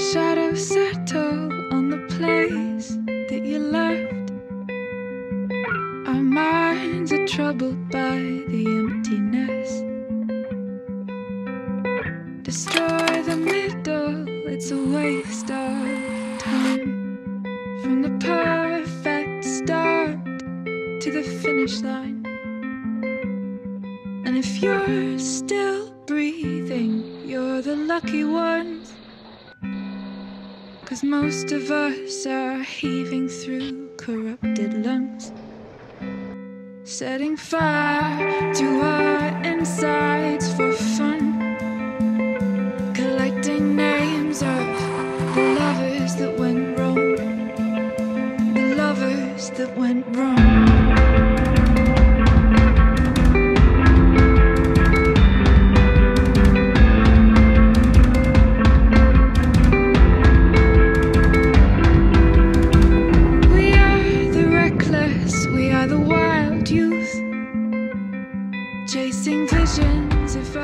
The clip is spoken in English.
Shadows settle on the place that you left. Our minds are troubled by the emptiness. Destroy the middle, it's a waste of time. From the perfect start to the finish line. And if you're still breathing, you're the lucky ones. Cause most of us are heaving through corrupted lungs. Setting fire to our insides for fun. Collecting names of the lovers that went wrong. The lovers that went wrong. we are the wild youth, chasing visions. of.